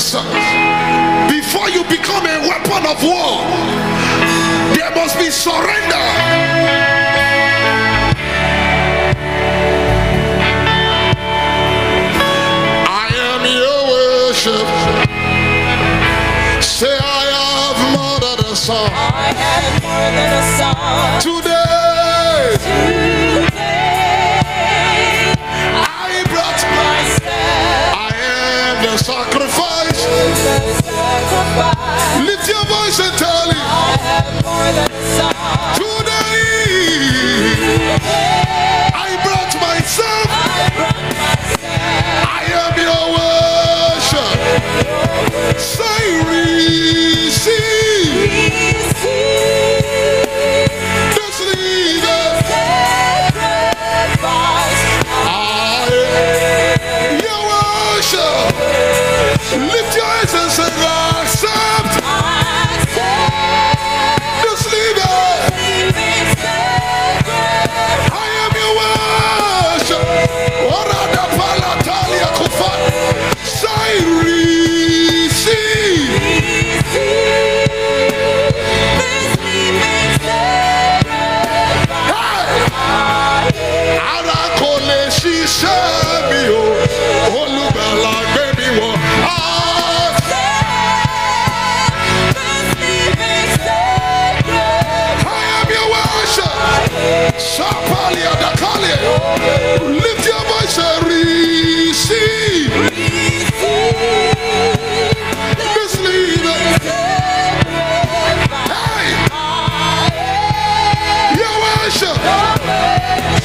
yourself before you become a weapon of war. There must be surrender. I am your worship. Say, I have murdered a song. I have more than a song. Today. Today. Lift your voice and tell him. Today, I brought myself. I am your worship. Say sensação.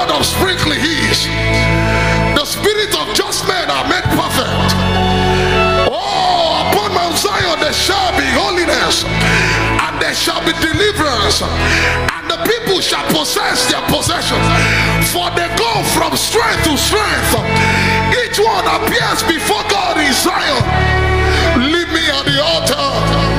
God of sprinkling his. The spirit of just men are made perfect. Oh, upon Mount Zion there shall be holiness, and there shall be deliverance, and the people shall possess their possessions. For they go from strength to strength. Each one appears before God in Zion. Leave me at the altar.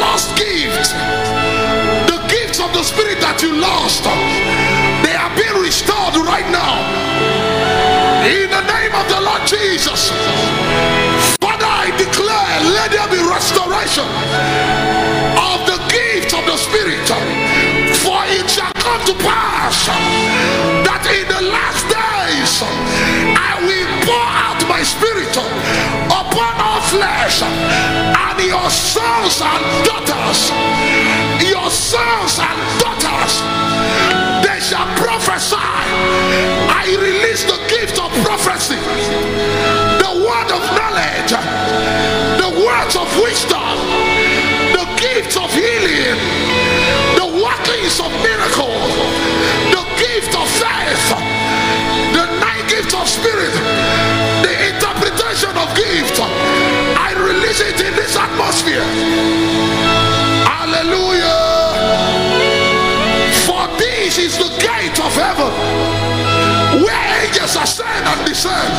Lost gifts, the gifts of the Spirit that you lost, they are being restored right now. In the name of the Lord Jesus. Father, I declare, let there be restoration of the gift of the Spirit. For it shall come to pass that in the last days I will pour out my Spirit upon all flesh, and your sons and daughters, your sons and daughters, they shall prophesy. I release the gift of prophecy. The word of knowledge, the words of wisdom, the gifts of healing, the workings of miracles, the gift of faith, the nine gifts of spirit, the of gift. I release it in this atmosphere. Hallelujah. For this is the gate of heaven where angels ascend and descend.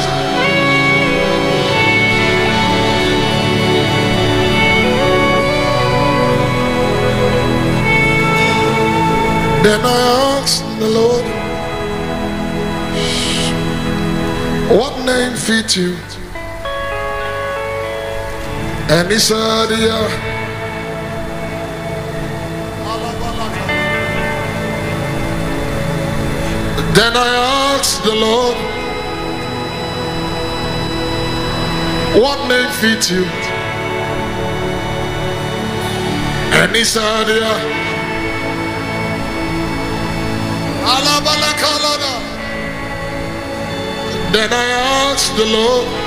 Then I asked the Lord, What name fits you? And he said, Yeah. Then I asked the Lord, What name fits you? And he said, Yeah. Then I asked the Lord,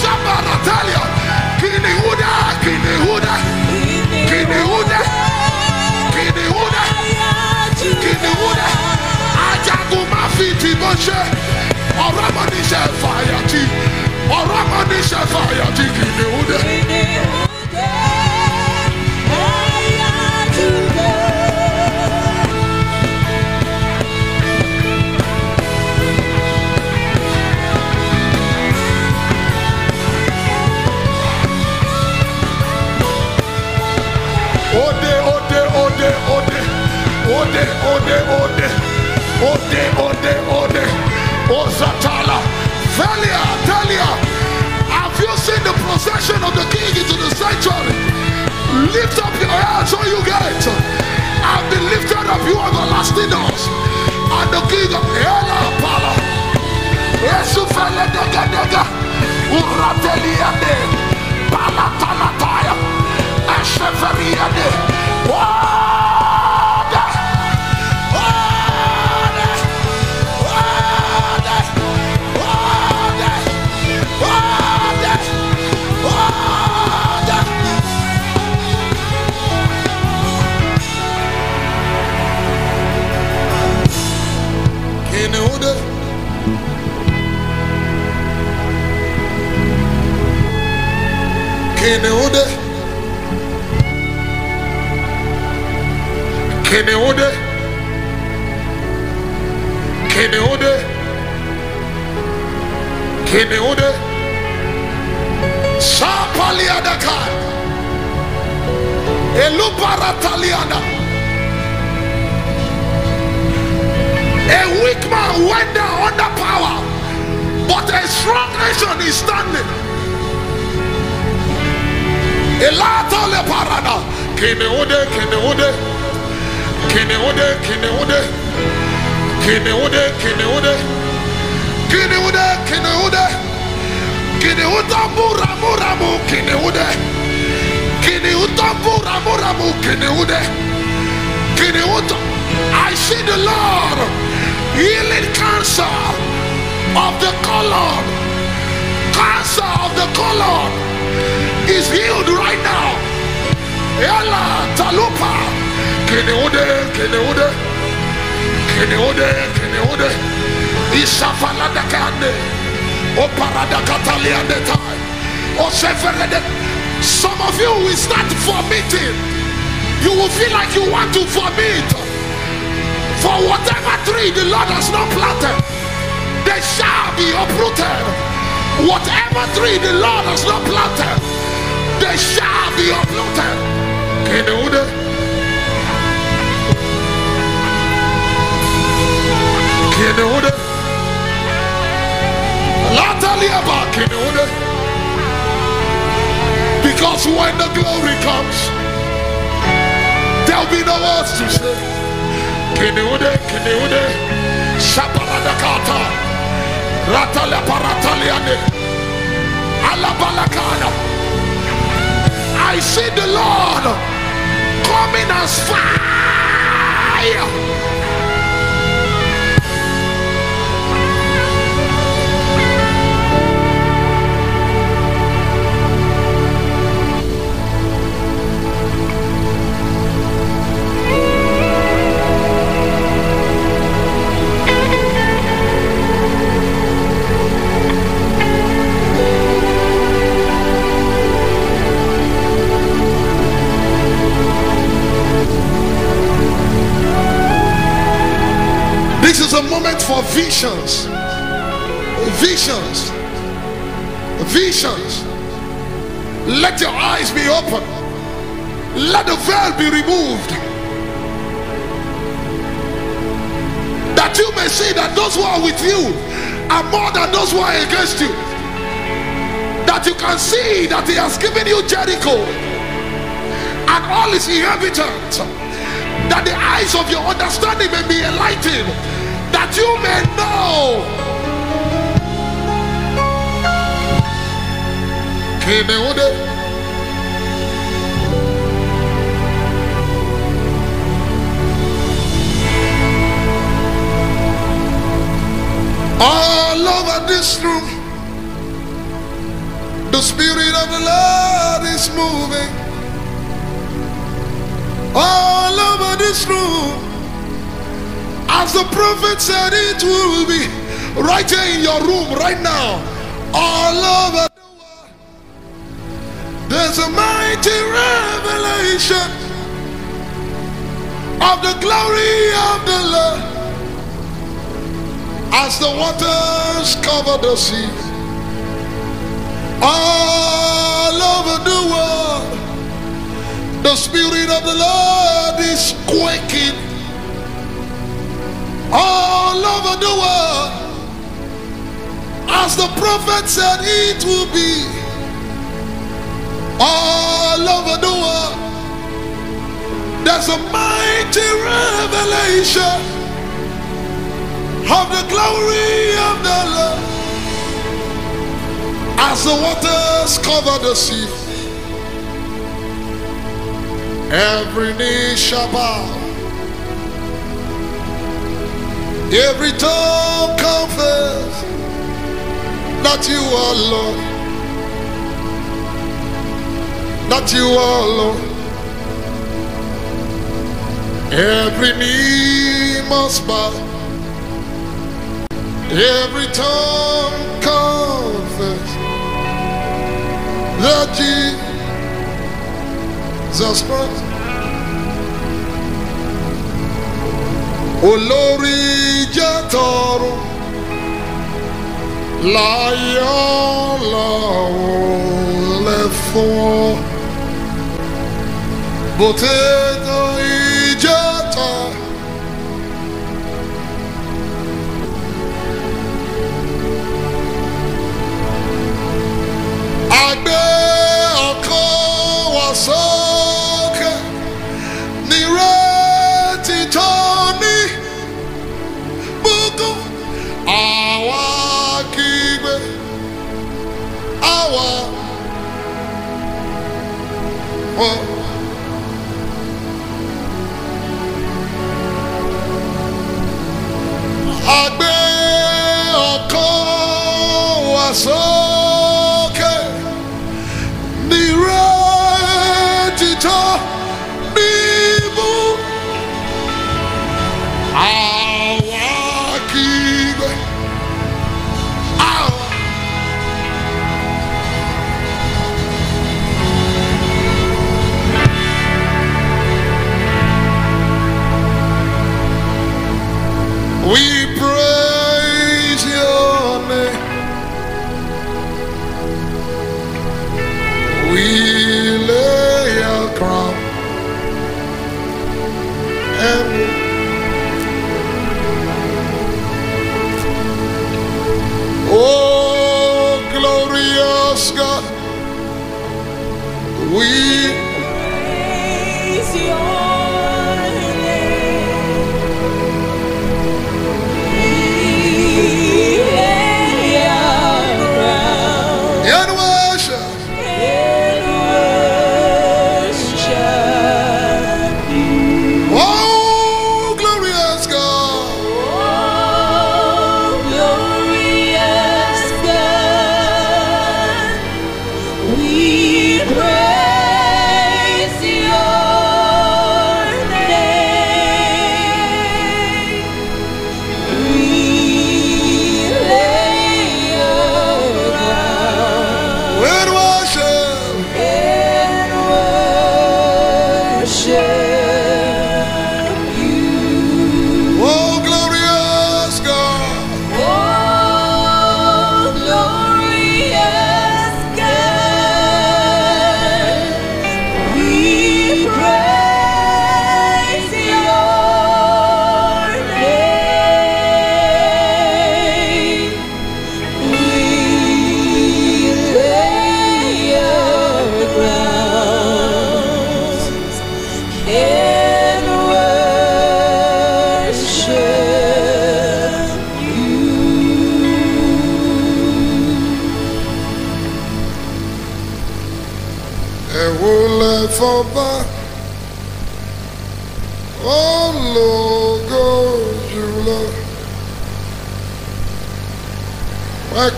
Ashaba Natalia. Kini Huda. Kini Huda. Kini Huda. Kini Huda. Kini Huda. Ajagun máa fi ti bọ́ ṣe. Ọ̀rọ̀ mọ̀ níṣẹ́ fàyàtì. Ọ̀rọ̀ mọ̀ níṣẹ́. Kini Huda. Ode, ode, ode. Ode, ode. Ozatala. Thalia, Thalia. Have you seen the procession of the king into the sanctuary? Lift up your hands, all you get. I've been lifted up, you everlasting doors. And the king of Ela Pala. Yesu fele dega dega. Urateliade. Palatalataya. Asheferiade. Wade. Kineude. Kineude. Kineude. Kineude. Sapaliadaka. Eluparataliana. A weak man went down under power, but a strong nation is standing. Elata le parada. Kineude, kineude. Kineude, kineude. Kineude, kineude. Kineude, kineude. Kineuda mura mura mu kineude. Kineuda mura mura mu kineude. Kineuda. I see the Lord healing cancer of the colon. Cancer of the colon is healed right now. Yala talupa. Keneude, keneude. Keneude, keneude. Isafalada kande. Oparada kataliande tai. Oseferede. Some of you will start vomiting. You will feel like you want to vomit. For whatever tree the Lord has not planted, they shall be uprooted. Whatever tree the Lord has not planted, they shall be uprooted. Keneude. Keneude. Lataliaba Keneude. Because when the glory comes, there'll be no words to say. Keneude, Keneude, Shaparadakata, Ratala Parataliane, Alabalakana. I see the Lord coming as fire. This is a moment for visions. Visions. Visions. Let your eyes be open. Let the veil be removed. That you may see that those who are with you are more than those who are against you. That you can see that He has given you Jericho and all its inhabitants that the eyes of your understanding may be enlightened, that you may know. All over this room, the Spirit of the Lord is moving all over this room. As the prophet said, it will be right here in your room, right now, all over the world. There's a mighty revelation of the glory of the Lord as the waters cover the sea. All over the world. The Spirit of the Lord is quaking all over the world. As the prophet said, it will be all over the world. There's a mighty revelation of the glory of the Lord as the waters cover the sea. Every knee shall bow. Every tongue confess that you are Lord. That you are Lord. Every knee must bow. Every tongue confess that Jesus Christ. Olórí jẹ́ tọrọ láyọ̀ lọ́wọ́ lẹ fún ọ bó ìjẹ́ ta. Àgbẹ̀ passou.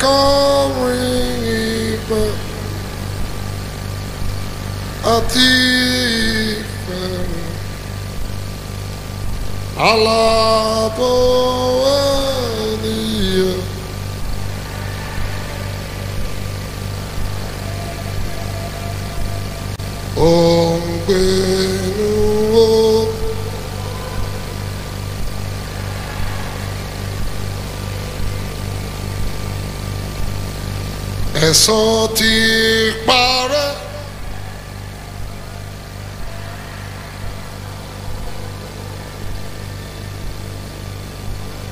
going a thief. Allah. ẹ̀san ti parẹ́.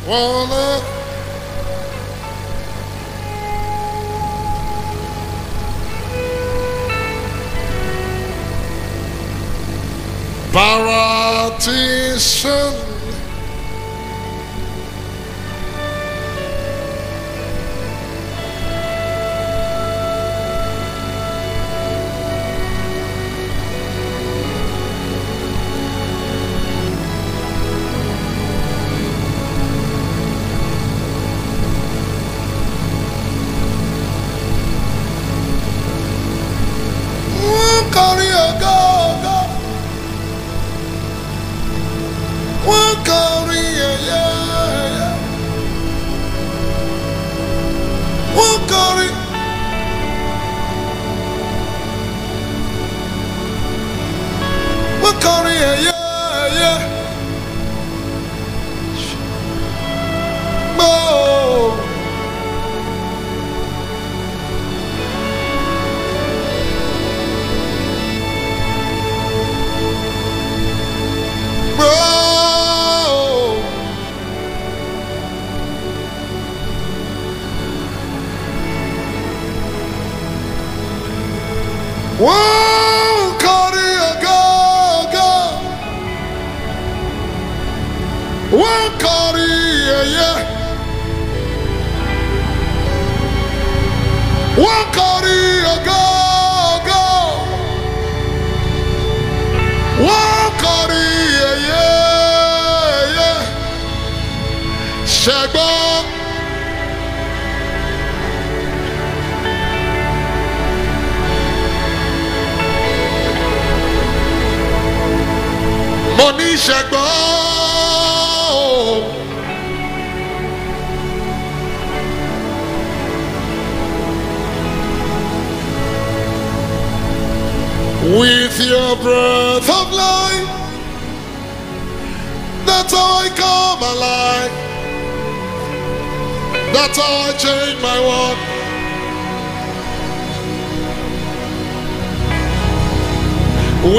wọ́n lé. Ti sẹ́nu.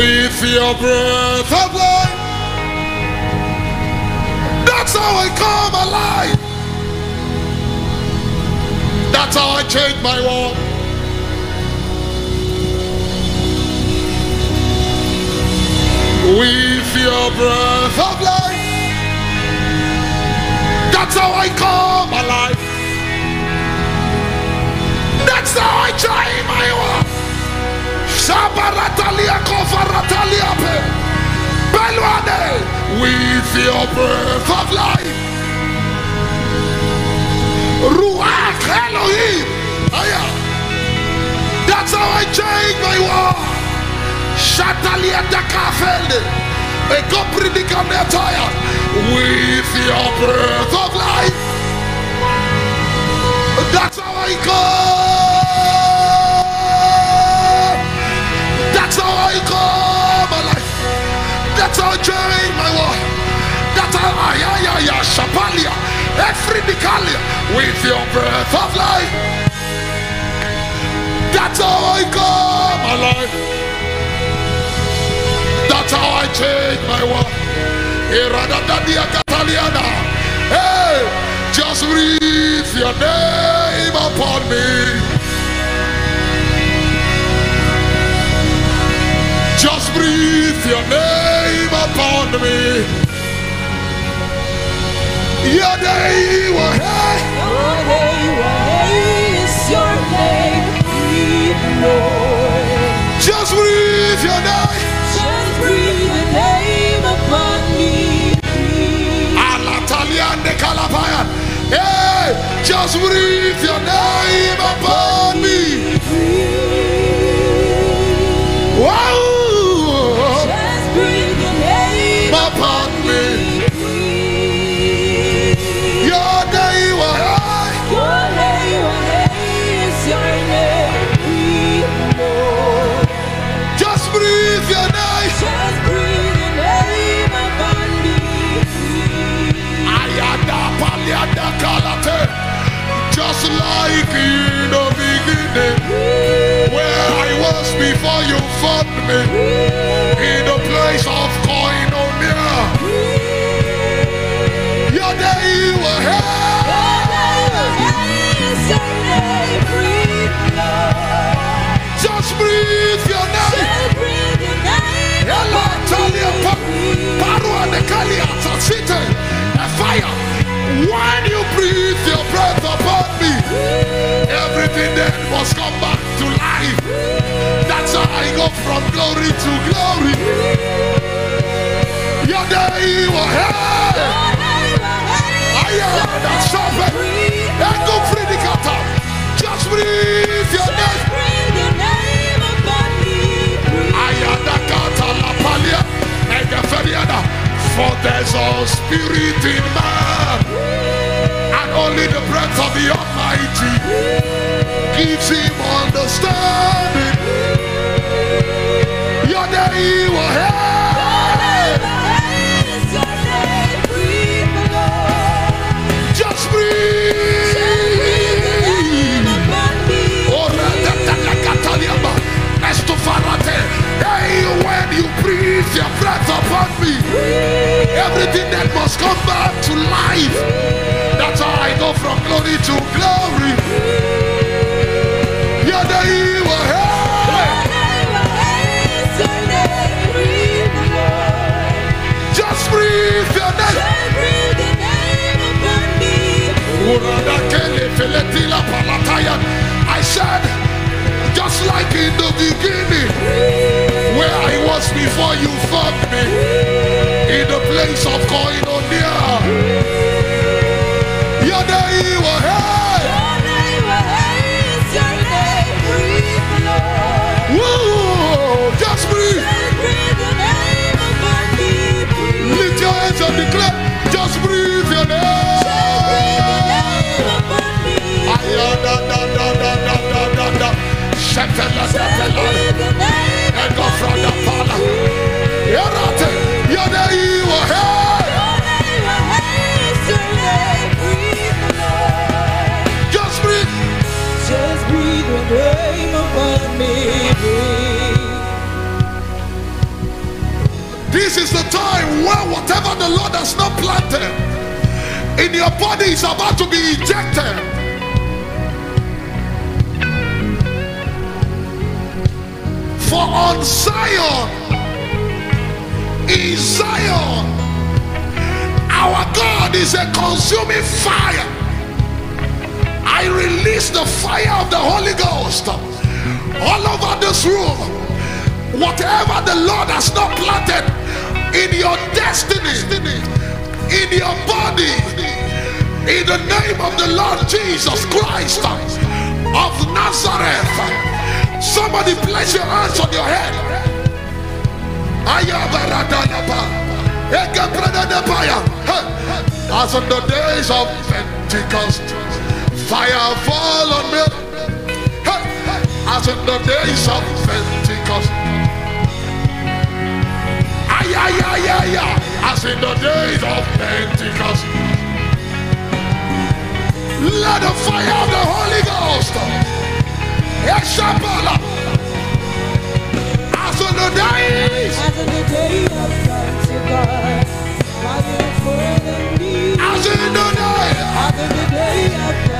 With your breath of life. That's how I come alive. That's how I change my world. With your breath of life. That's how I come alive. That's how I change my world with your breath of life. Ruach Elohim. That's how I change my world. Shatalia dakafelde. Eko predicametaya. With your breath of life. That's how I go. That's how change my world. That's how ah, I, I, Shapalia, Efridicalia, with your breath of life. That's how I come alive. That's how I change my world. Hey, just breathe your name upon me. Just breathe your name upon me. Your name, oh. Your name, oh, what is your name? Lord. Just breathe your name. Just breathe the name upon me. Breathe. Alataliande Kalapayan. Hey, just breathe your name upon me. Wow. Everything then must come back to life. That's how I go from glory to glory. Your day will have. I am that serpent. Ego predicata. Just breathe your name. Ayadakata la palia. Egeferiada. For there's a spirit in man. Only the breath of the Almighty gives him understanding. Your day will have. Just breathe. Oh, Ora la. Estofarate. Hey, when you breathe your breath upon me, everything that must come back to life. I go from glory to glory. Your day will have. Just breathe your name. I said, just like in the beginning, where I was before you found me, in the place of koinonia. Day will have. Fire of the Holy Ghost all over this room. Whatever the Lord has not planted in your destiny, in your body, in the name of the Lord Jesus Christ of Nazareth. Somebody place your hands on your head. As in the days of Pentecost, fire fall on me. Hey. As in the days of Pentecost. Ay, ay, ay, ay, ay. As in the days of Pentecost. Let the fire of the Holy Ghost. Exapala. As in the days. As in the day of Pentecost, fire fall on me. As in the day. As in the day of Pentecost,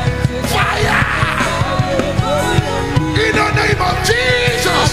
Fire. In the name of Jesus.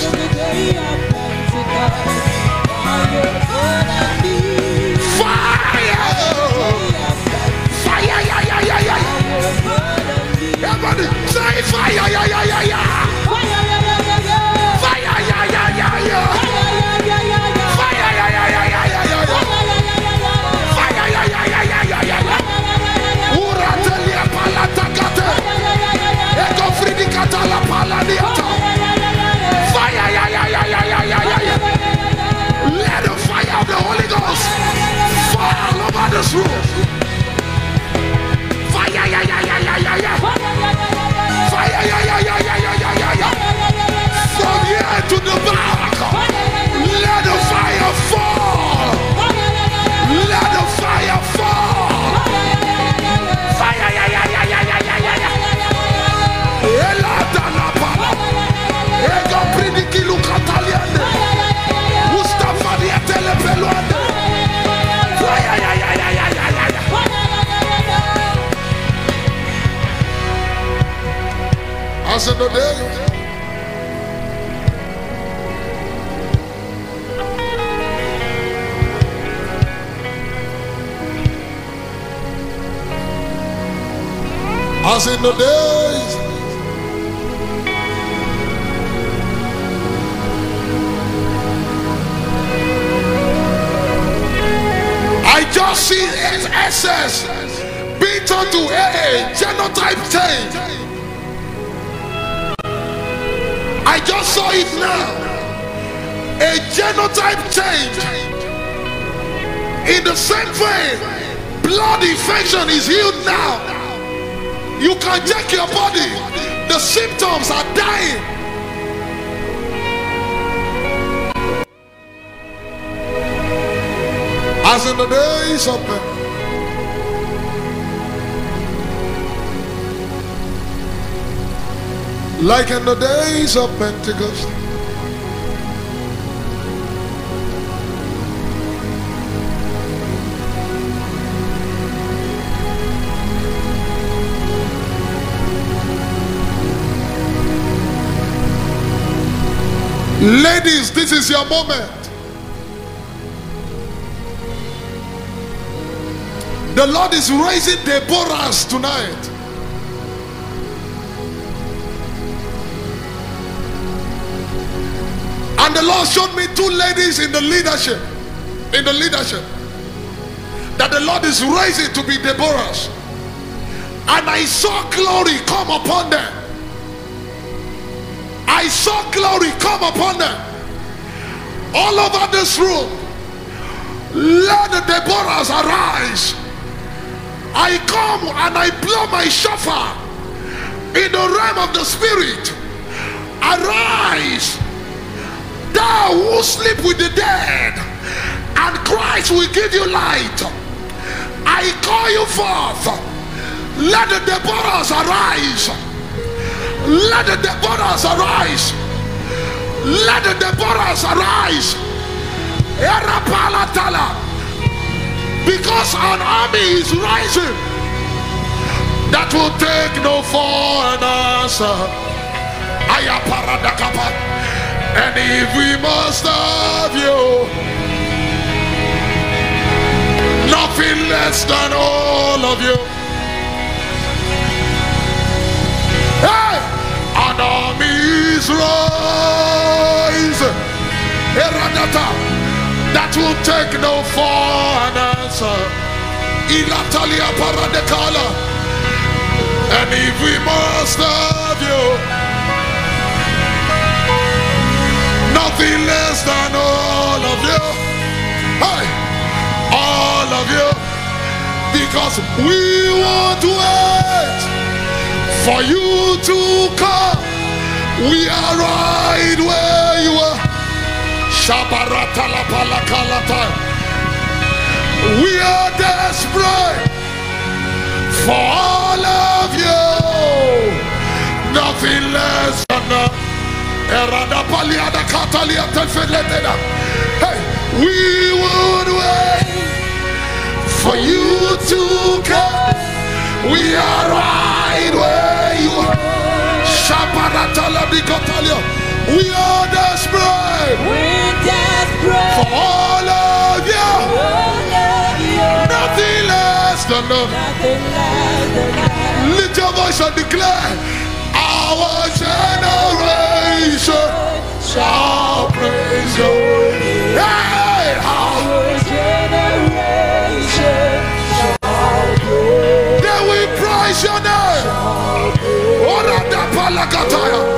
Over As in the day. As in the days. I just see SS being turned to a genotype change. I just saw it now. A genotype change. In the same vein, blood infection is healed now. You can check your body. The symptoms are dying. As in the days of like in the days of Pentecost. Ladies, this is your moment. The Lord is raising Deborahs tonight. And the Lord showed me two ladies in the leadership. In the leadership. That the Lord is raising to be Deborahs. And I saw glory come upon them. I saw glory come upon them. All over this room. Let the Deborahs arise. I come and I blow my shofar in the realm of the spirit. Arise, thou who sleep with the dead, and Christ will give you light. I call you forth. Let the Deborahs arise. Let the Deborahs arise. Let the Deborahs arise. Because an army is rising that will take no for an answer. Ayaparadakapa. And if we must have you, Nothing less than all of you. Hey! An army is rising. That will take no for an answer. Ilatalia paradekala. And if we must have you, nothing less than all of you. Hey, all of you. Because we won't wait for you to come. We are right where you are. We are desperate for all of you. Nothing less than Hey, we would wait for you to come. We are right where you are. We are desperate We're desperate for all of you. all of you. Nothing less than love. Nothing less than that. Lift your voice and declare, Our generation shall praise you. Hey, Our generation shall praise praise your name. Ora da palakataya.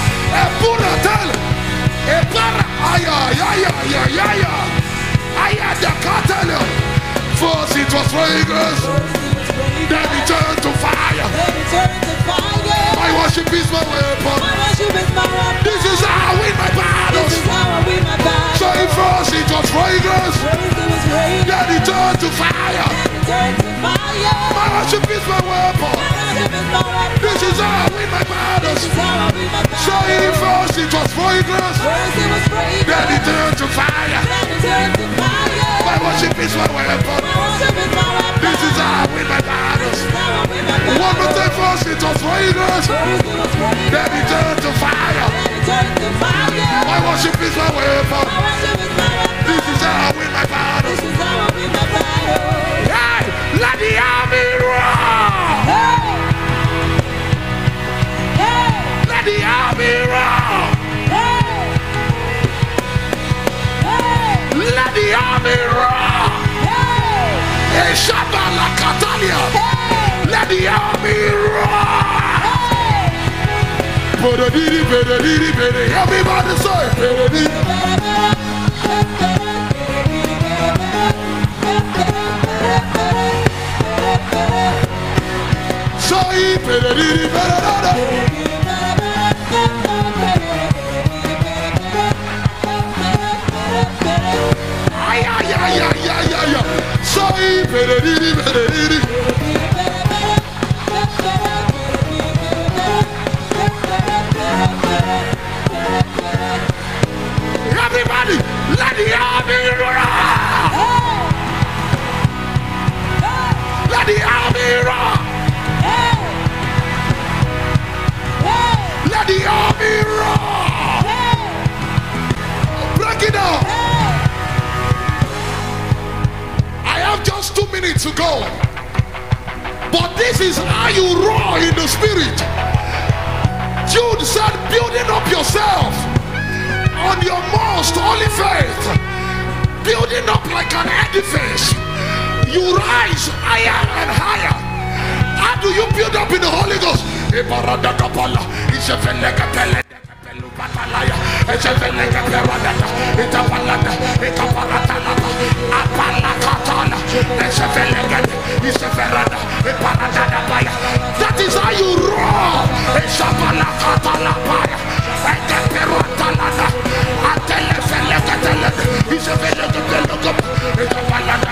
tele. E para. Aya, ya, ya, ya, ya, ya. Aya de katele. First it was fragrance, then it turned to fire. Then it turns to fire. My worship is my weapon. My worship is my weapon. This is how I win my This battles. is how I win my battle. So first it was fragrance, Praise it was rain. then it turned to fire. Fire. Is my weapon. This is how I win my battles. So if first it was fragrance, then it turned to fire. My worship is my weapon. This is how I win my battles. One more time, first it was fragrance, then it turned to fire. My worship is my weapon. This is how I win my Let the army roar. Hey! Hey, Shabala Catalia. Hey! Let the army roar. Hey! Ba-da-dee-dee, ba-da-dee-dee, ba-da- Everybody say. Everybody, let the army roar. Let the army roar. Let the army roar. Break it down. Two minutes to go. But this is how you roar in the spirit. Jude said, building up yourself on your most holy faith, building up like an edifice. You rise higher and higher. How do you build up in the Holy Ghost? Ibaradakapala, Ishefelekapele, Pelupatalaya, Ishefelekaperadata, Itapalada,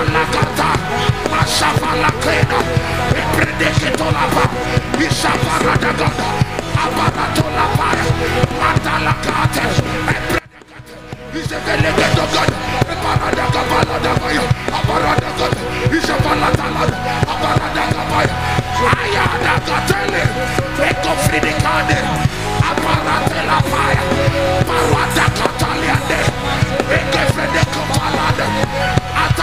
Atalakata. Ashafalakena. Epredeketolapa. Ishafaradagada. Aparatolapaya. Atalakate. Epredekate. Isefelegetogada. Eparadagabaladabaya. Aparadagada. Ishafalatalada. Aparadagabaya. Ayadagatele. Ekofridikade.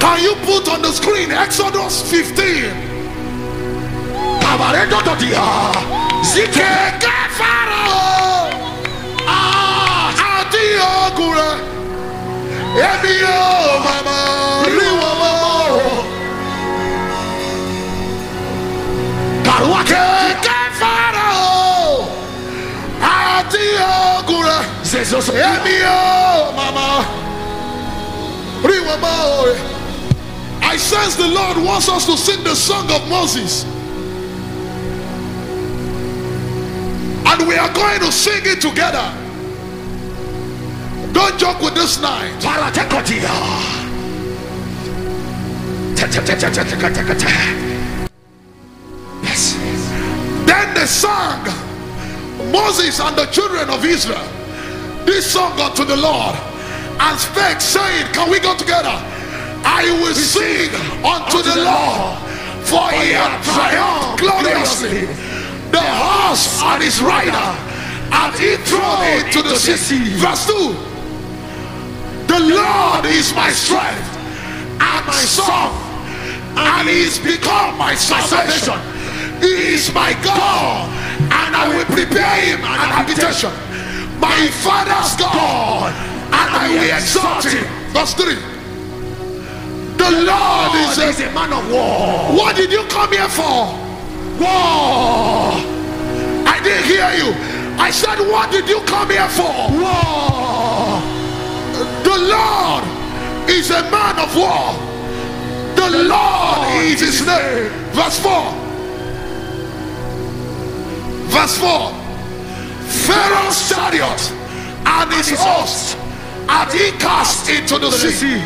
Can you put on the screen Exodus 15? Kabaredo dia. Zikeke Pharaoh. Ah, Ati ogure. O mama mama. I sense the Lord wants us to sing the song of Moses. And we are going to sing it together. Don't joke with this night. Yes. Then they sang, Moses and the children of Israel, this song unto the Lord, and spake, saying, Can we go together? I will sing unto the Lord, for he hath triumphed gloriously. The horse and his rider, and he thrown into the sea. Verse 2 The Lord is my strength and my song, and he is become my salvation. He is my God, and I will prepare him an habitation. My father's God, and I will exalt him. Verse 3 The Lord is God is a a man of war. what did you come here for? War. I didn't hear you. I said, What did you come here for? War. The Lord is a man of war. The Lord is his name. Verse 4. Verse 4. Pharaoh's chariot and his host and he cast into the sea.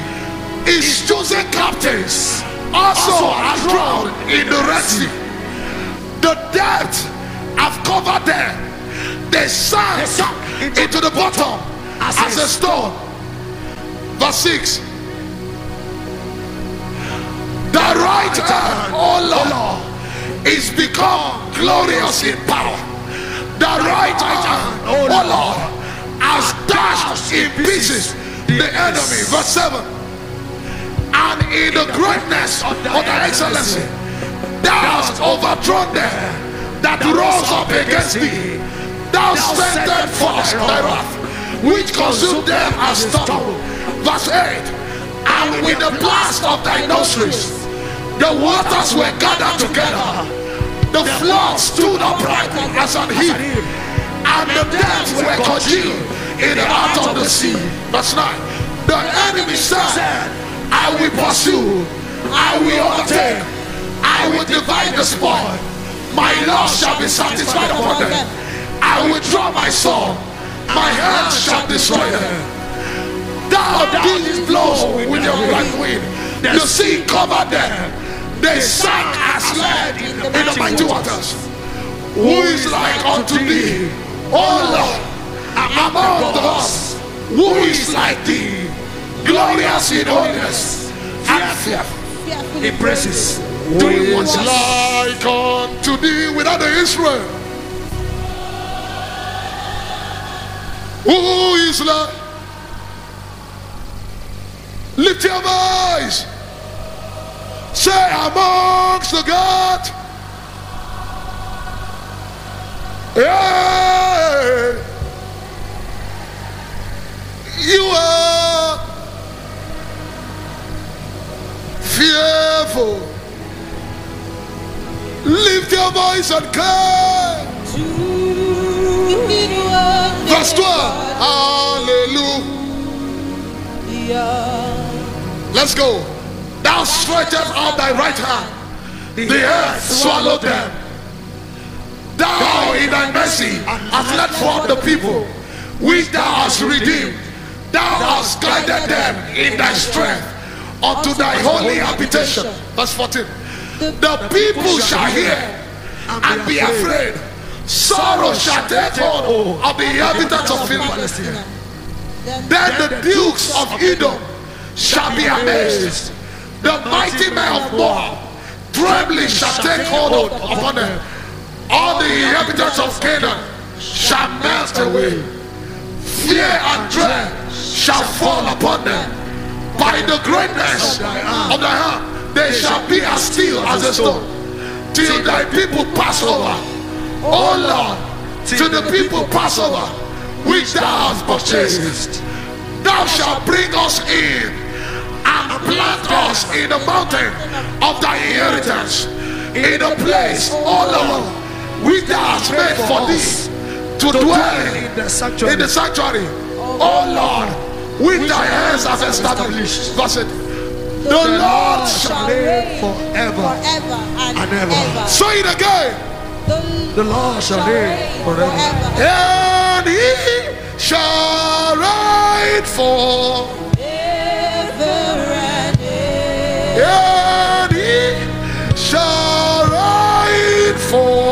His chosen captains also are drowned in the Red Sea. The depth have covered them. They sank into the bottom as a stone. Verse 6. The right hand, O oh Lord, is become glorious in power. The right hand, O oh Lord, has dashed in pieces the enemy. Verse 7. And in the greatness of thy excellency, thou hast overthrown them that rose up against thee. Thou strengthened forth thy wrath, which consumed them as stubble. Verse 8. And with the blast of thy nostrils, the waters were gathered together. The flood stood upright as an heap, and the depths were congealed in the heart of the sea. Verse 9. The enemy said, I will pursue, I will overtake, I will divide the spoil. My love shall be satisfied upon them. I will draw my sword, my hand shall destroy them. Thou didst blow with your right wind. The sea covered them. They sank as lead in the mighty waters. Who is like unto thee, O Lord, among gods? Who is like thee, glorious in holiness and fearful? He praises. Who Doing is like unto thee without the Israel? Who is like? Lift your voice. Say amongst the gods. Yeah. You are fearful. Lift your voice and cry. Verse 12. Hallelujah. Let's go. Thou stretchest out thy right hand. The earth swallowed them. Thou in thy mercy hast led forth the people, which thou hast redeemed. Thou hast guided them in thy strength unto thy holy habitation. Verse 14. The people shall hear and be afraid. Sorrow shall take hold of the inhabitants of Philistine. Then the dukes of Edom shall be amazed. The mighty men of Moab trembling shall take hold upon them. All the inhabitants of Canaan shall melt away. Fear and dread shall fall upon them. By the greatness of thy hand, they shall be as still as a stone. till thy people pass over. Oh Lord, till the people pass over, which thou hast purchased. Thou shalt bring us in and plant us in the mountain of thy inheritance, in a place, oh Lord, which thou hast made for thee to dwell in the in sanctuary. the sanctuary. Oh Lord, with thy hands has established. Verse 8. The Lord shall shall reign reign forever forever and, and ever. ever. say it again. The, The Lord shall reign forever. And he shall reign for and he shall reign for